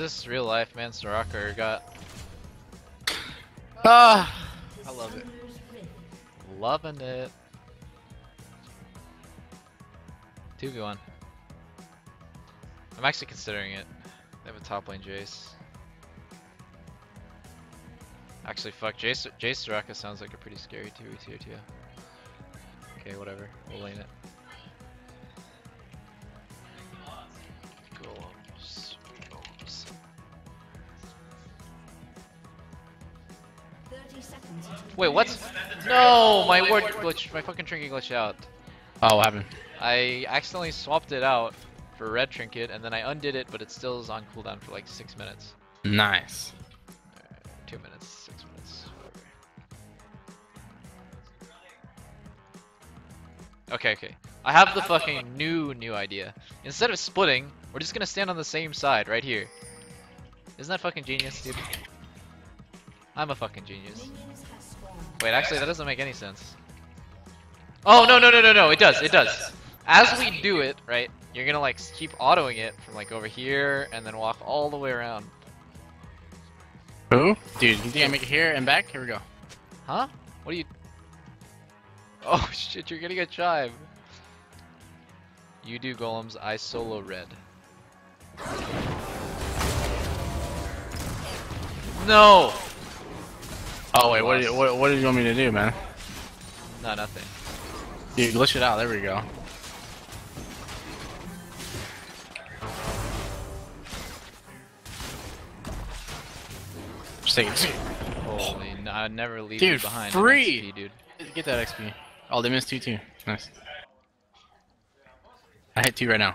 Is this real life, man? Soraka got. Ah, I love it. Loving it. 2v1. I'm actually considering it. They have a top lane Jace. Actually, fuck. Jace, Jace Soraka sounds like a pretty scary 2v tier too. Okay, whatever. We'll lane it. Wait, what? No! My word glitched. My fucking trinket glitched out. Oh, what happened? I accidentally swapped it out for red trinket, and then I undid it, but it still is on cooldown for like six minutes. Nice. Uh, two minutes, six minutes, whatever. Okay, okay. I have the fucking new, new idea. Instead of splitting, we're just gonna stand on the same side, right here. Isn't that fucking genius, dude? I'm a fucking genius. minions have spawned. Wait, actually, that doesn't make any sense. Oh, no, no, no, no, no, it does, it does. As we do it, right, you're gonna like keep autoing it from like over here and then walk all the way around. Who? Dude, you think I make it here and back? Here we go. Huh? What are you... Oh shit, you're getting a chive. You do golems, I solo red. No! Oh wait, what do you, what, what did you want me to do, man? No, nothing. Dude, glitch it out. There we go. Just take it. Holy, no, I'd never leave Dude, behind. free! XP, dude. Get that XP. Oh, they missed two too. Nice. I hit two right now.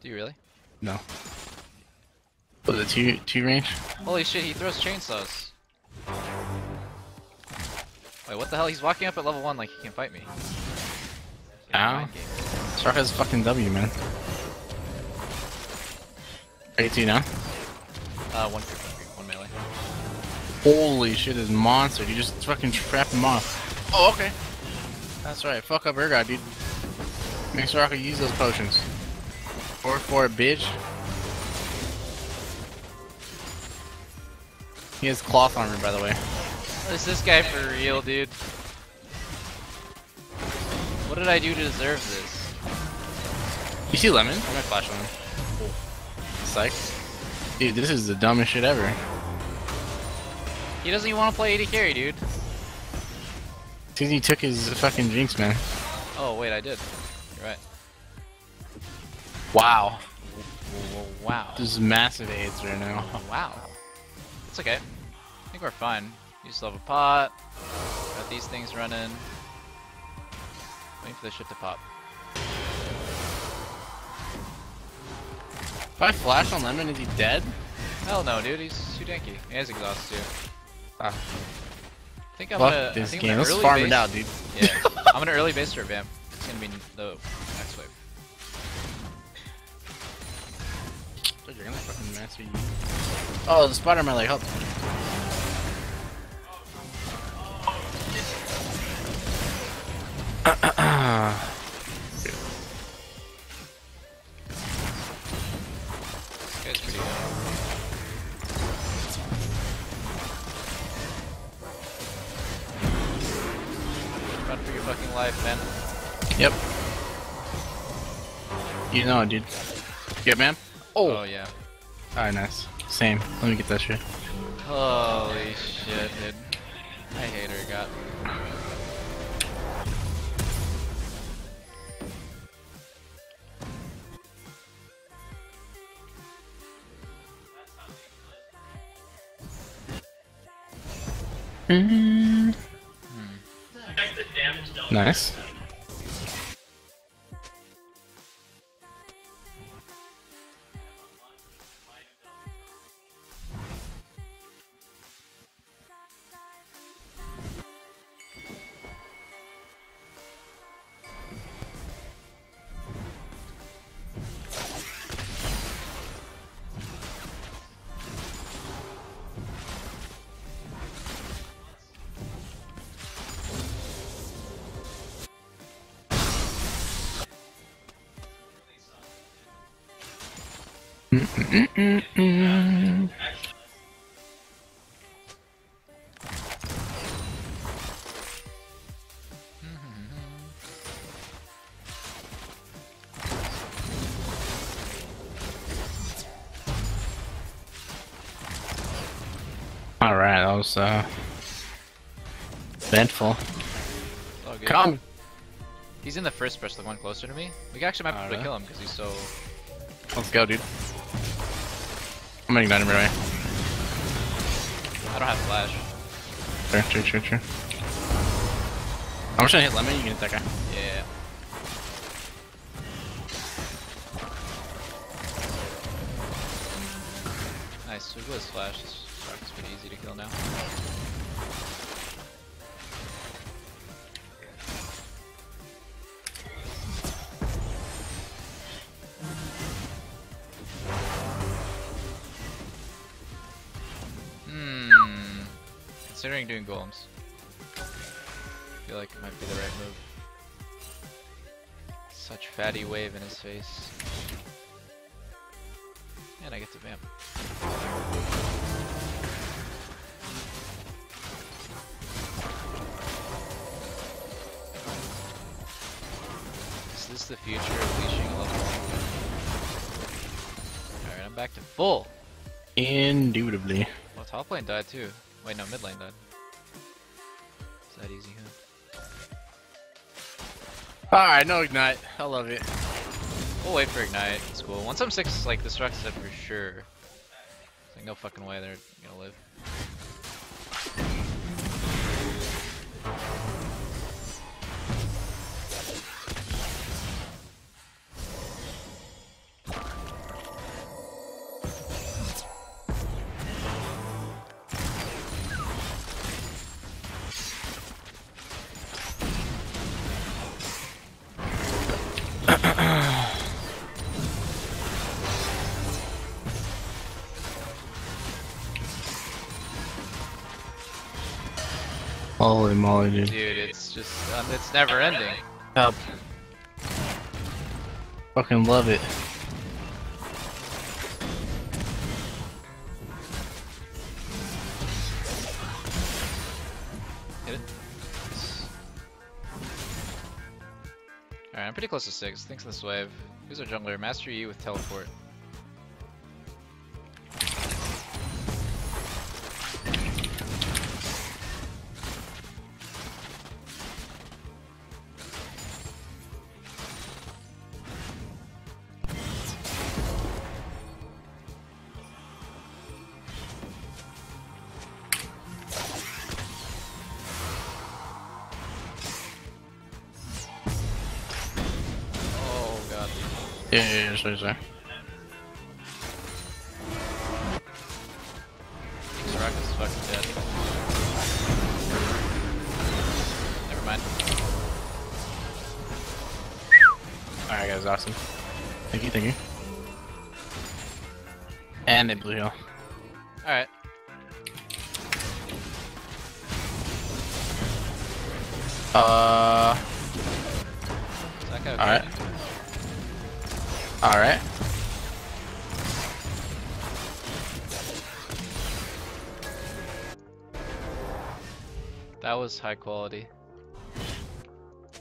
Do you really? No. Was it two two range? Holy shit, he throws chainsaws. Wait, what the hell? He's walking up at level 1 like he can't fight me. Ow. Shark has fucking W, man. Are you two now? Uh, one creep, one one melee. Holy shit, this monster. You just fucking trap him off. Oh, okay. That's right. Fuck up Urgot, dude. Make sure I can use those potions. Four for it, bitch. He has cloth armor, by the way. Is this guy for real, dude? What did I do to deserve this? You see Lemon? I'm gonna flash on him. Psych. Dude, this is the dumbest shit ever. He doesn't even want to play AD carry, dude. Since he took his fucking jinx, man. Oh, wait, I did. You're right. Wow. Wow. This is massive AIDS right now. Wow. It's okay. I think we're fine. You still have a pot. Got these things running. Waiting for the shit to pop. If I flash on Lemon, is he dead? Hell no, dude. He's too danky. He has exhaust too. Ah, I think I'm fuck gonna. I this think game. I'm Let's gonna farm it out, dude. Yeah. I'm gonna early base for Vamp. It's gonna be the next wave. Dude, you're gonna fucking master you. Oh, the spider might like help. You know, dude. Get man. Oh, yeah. Alright, nice. Same. Let me get that shit. Holy shit, Mm-hmm. Nice. Alright, that was uh eventful. Oh. Come! He's in the first brush, the one closer to me. We actually might be able to kill him because he's so. Let's go, dude. I'm gonna ignite him right away. I don't have flash. Sure, sure, sure, sure. I'm just gonna hit Lemon, you can hit that guy. Yeah. Nice. We his flash. This shark's pretty easy to kill now. Considering doing golems. feel like it might be the right move. Such fatty wave in his face. And I get to vamp. Is this the future of leashing a level Alright, I'm back to full. Indubitably. Well, top lane died too. Wait, no, mid lane died. Is that easy, huh? Alright, no ignite. I love it. We'll wait for Ignite. It's cool. Once I'm six, like, this Rex said for sure. Like, no fucking way they're gonna live. Holy moly, dude. Dude, it's just, um, it's never ending. Up. Fucking love it. Hit it. Alright, I'm pretty close to six. Thanks this wave. Who's our jungler? Master Yi with teleport. Yeah, yeah, yeah, sorry, sorry. Is fucking dead. Never mind. Alright, guys, awesome. Thank you, thank you. And they blew. Alright. Uh, Is that guy okay? Alright. Alright. That was high quality.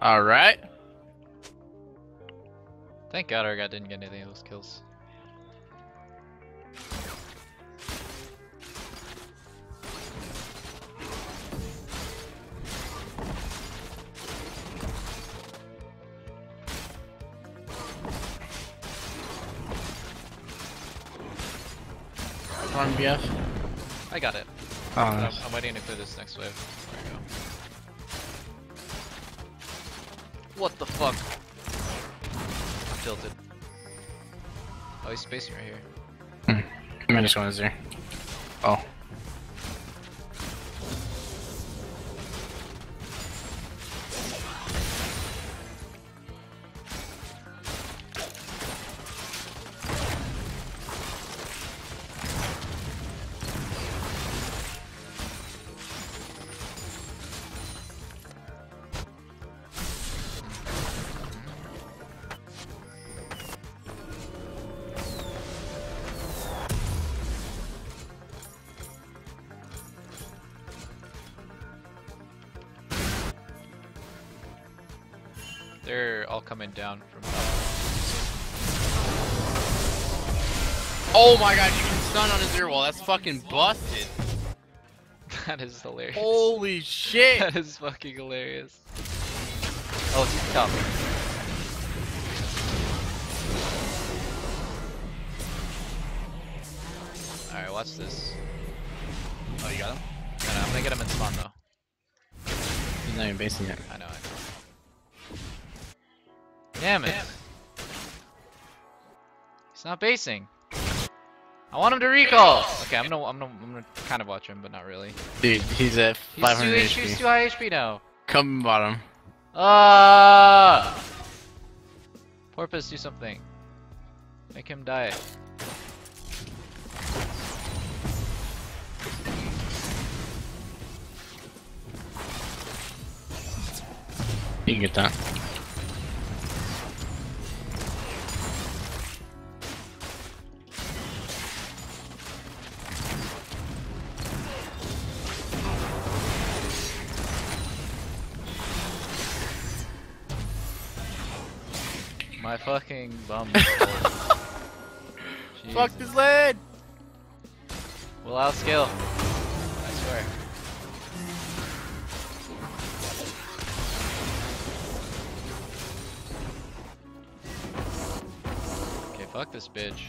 Alright. Thank god our guy didn't get any of those kills. On, BF. I got it. Oh, But I'm, nice. I'm waiting to clear this next wave. There we go. What the fuck? I'm tilted. Oh, he's spacing right here. I'm just going to zero. They're all coming down from top. Oh my god, you can stun on his ear wall. That's fucking busted. that is hilarious. Holy shit. that is fucking hilarious. Oh, he's top. Alright, watch this. Oh, you got him? No, no, I'm gonna get him in spawn though. He's not even basing know, I know. Damn it. He's not basing. I want him to recall. Okay, I'm gonna, I'm gonna, I'm gonna kind of watch him, but not really. Dude, he's at He's 500 too, HP. he's too high HP now. Come bottom. Ah! Porpoise, do something. Make him die. You can get that. Bum. Fuck Jesus. this lad! We'll outskill. I swear. Okay, fuck this bitch.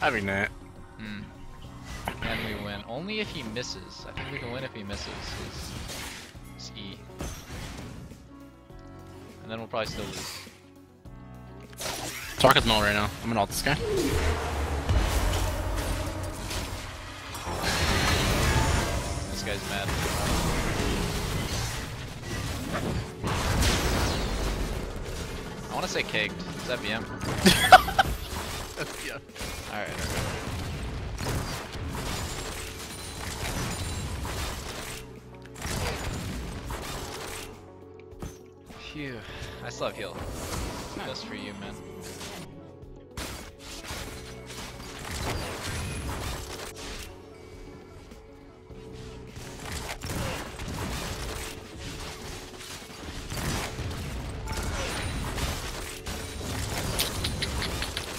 Having that. Hmm. Can we win? Only if he misses. I think we can win if he misses. His, his E. And then we'll probably still lose. Target's null right now. I'm gonna ult this guy. This guy's mad. I want to say caked. Is that BM? yeah. Alright, alright. Phew. I still have heal. Just for you, man.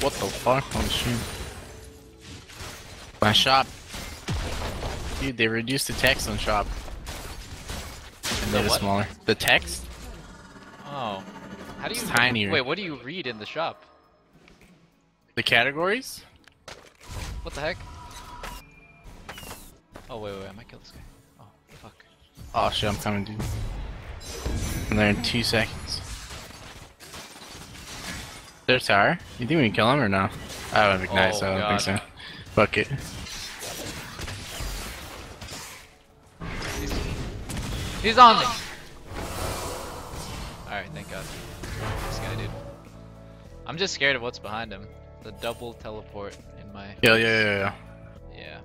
What the fuck? Oh shit. My shop. Dude, they reduced the text on shop. And The made it smaller. The text? Oh. How do you It's tinier. Wait, what do you read in the shop? The categories? What the heck? Oh wait, wait, I might kill this guy. Oh, fuck. Oh shit, I'm coming, dude. I'm there in two seconds. Their tower? You think we can kill him or no? I would ignite, Oh, so I don't God. think so. Fuck it. He's, he's on me! This guy, dude. I'm just scared of what's behind him. The double teleport in my... Yeah, yeah, yeah, yeah. Yeah.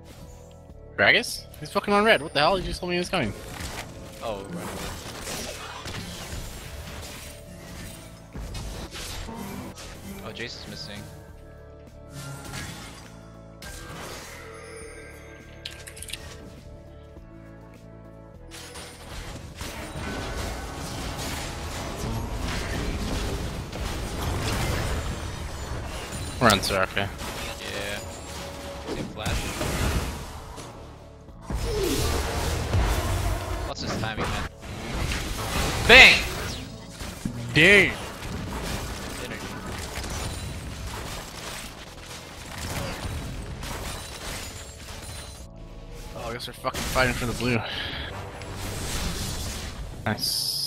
Gragas? He's fucking on red. What the hell? You just told me he was coming. Oh, right. Oh, Jace is missing. We're on Soraka. Yeah. Same flash. What's his timing, man? Bang! Dude! Oh, I guess they're fucking fighting for the blue. Nice.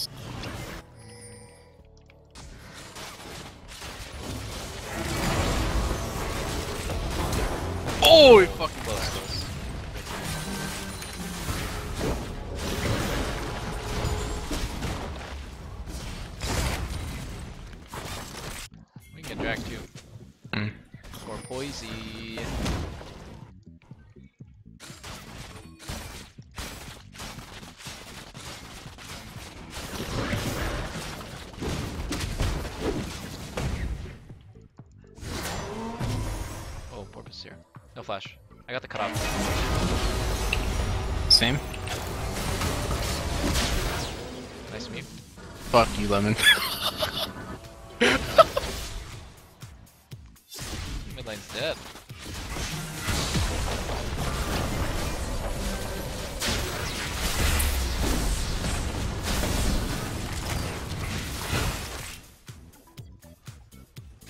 Here. No flash. I got the cutoff. Same. Nice meet. Fuck you, Lemon. Mid lane's dead.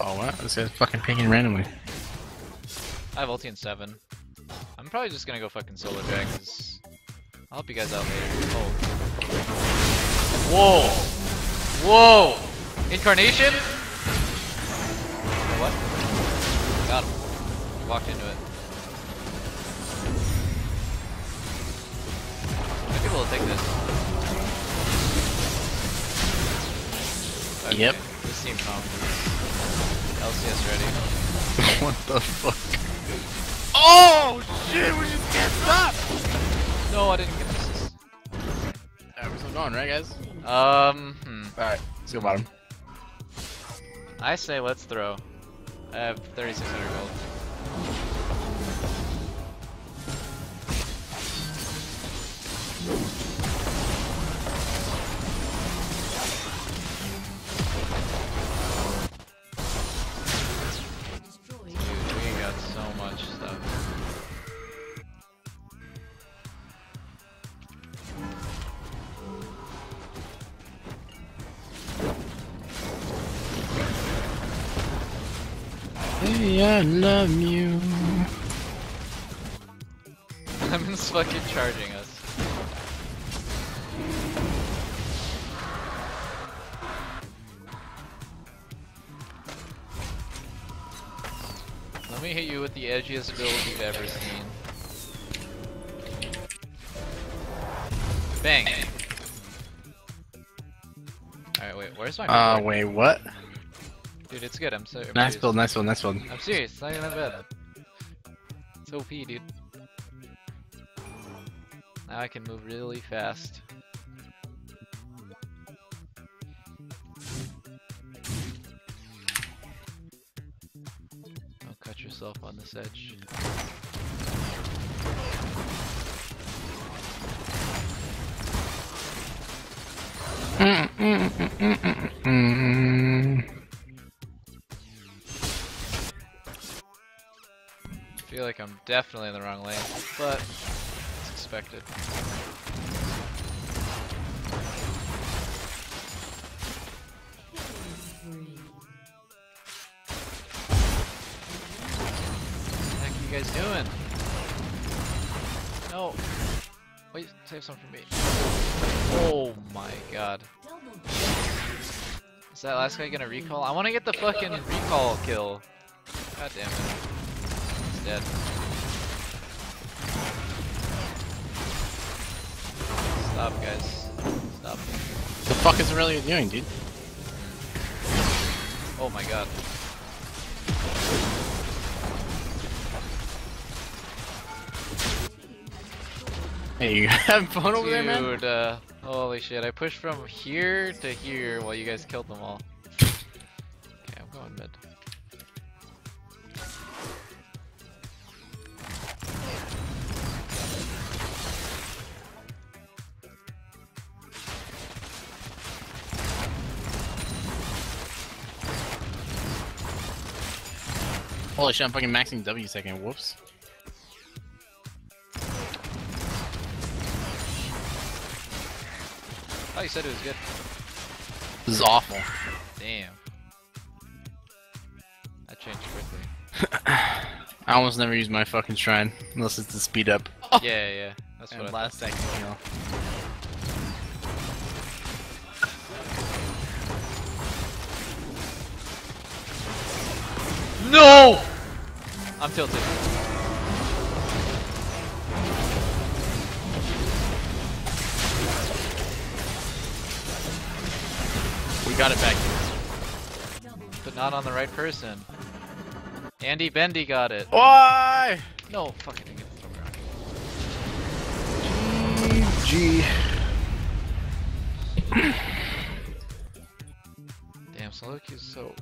oh, what? This guy's fucking picking randomly. I have ulti in 7. I'm probably just gonna go fucking solo drag, cause I'll help you guys out later. Oh. Whoa! Whoa! Incarnation? What? Got him. Walked into it. Might be able to take this. Okay, Yep. This team calm. LCS ready. what the fuck? Oh shit! We just can't stop. No, I didn't get this. Alright, we're still going, right, guys? Um, hmm. Alright, let's go bottom. I say let's throw. I have 3,600 gold. Charging us. Let me hit you with the edgiest build you've ever seen. Bang! Alright, wait, where's my Uh, wait, what? Dude, it's good, I'm so Nice build, nice build, nice build. I'm serious, it's not even that bad. It's OP, dude. Now I can move really fast. Don't cut yourself on this edge. I feel like I'm definitely in the wrong lane, but expected. What the heck are you guys doing? No. Wait, save some for me. Oh my god. Is that last guy gonna recall? I wanna get the fucking recall kill. God damn it. He's dead. Stop guys. Stop. The fuck is Aurelia doing, dude? Oh my god. Hey, you having fun over there, man? Dude, uh, holy shit. I pushed from here to here while you guys killed them all. Holy shit, I'm fucking maxing W second. Whoops. Oh, you said it was good. This is awful. Damn. That changed quickly. I almost never use my fucking shrine unless it's to speed up. Yeah, yeah. That's And what I last second, I'm tilted. We got it back. But not on the right person. Andy Bendy got it. Why? No, fucking didn't get the throw around. G. Damn, Soloki is so.